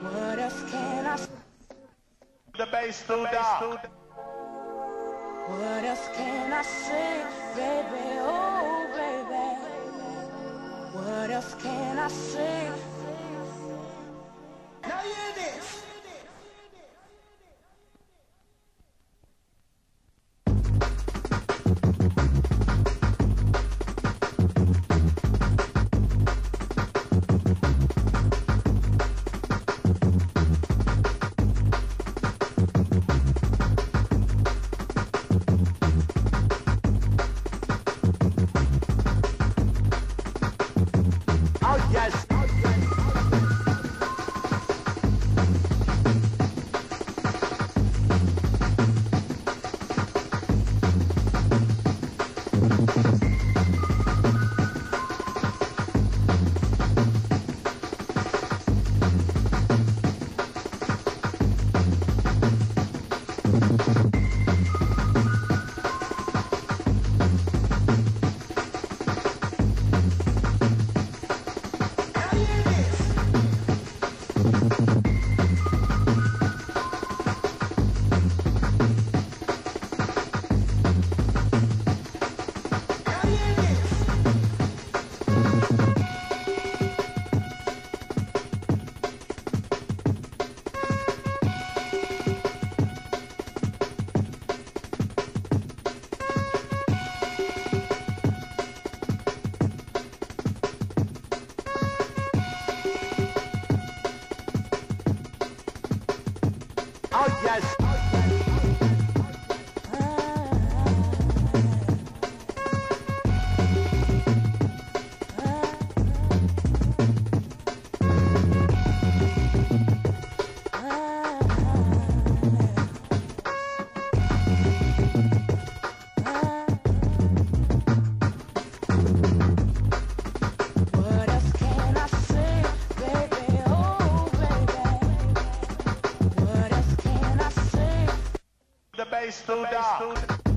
What else can I say? The bass too dark. What else can I say, baby? Oh, baby. What else can I say? Oh, yes. bass through dark.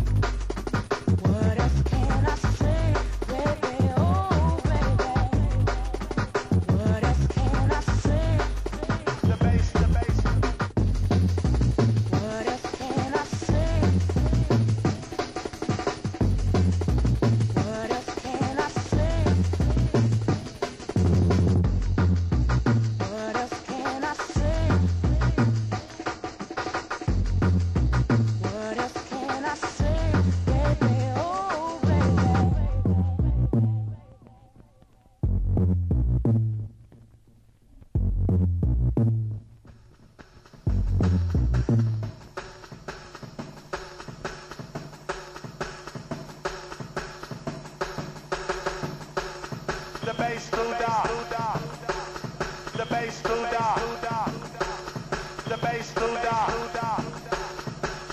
bass do da.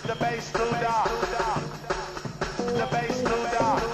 The bass do da. The bass do da.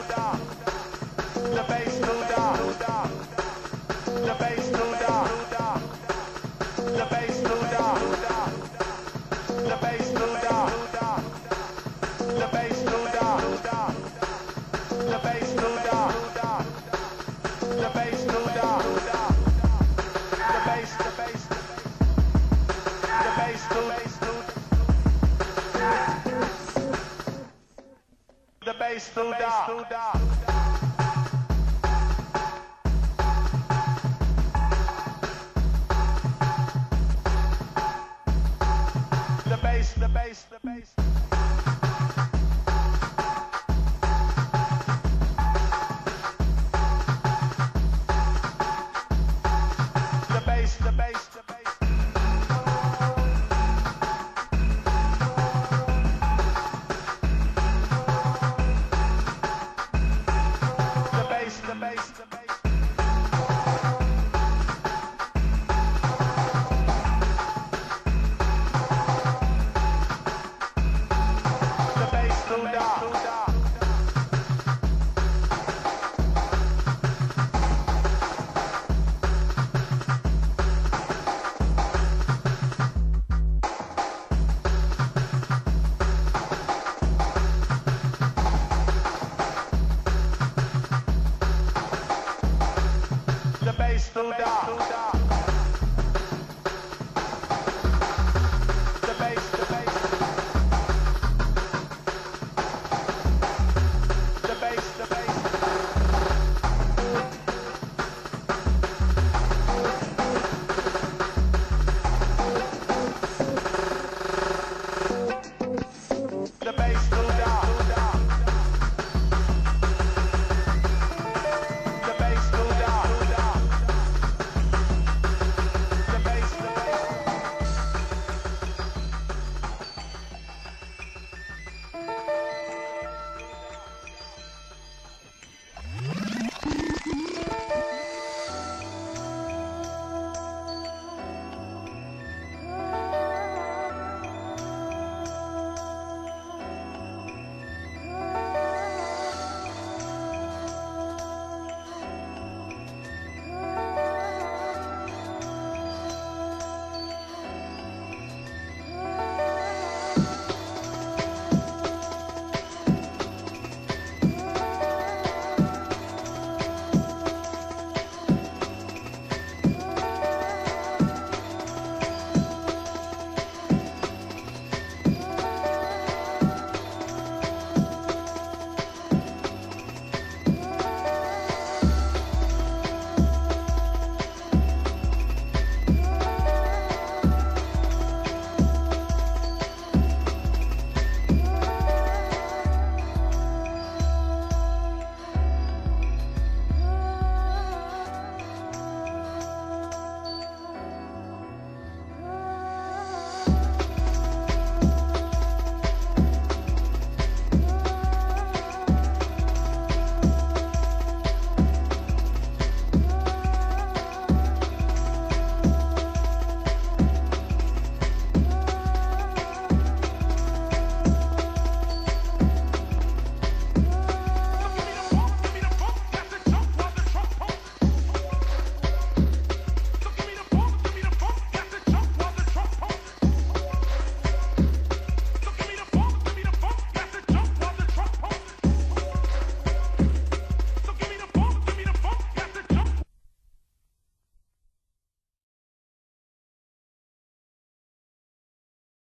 the bass, the bass. Mr. Dark.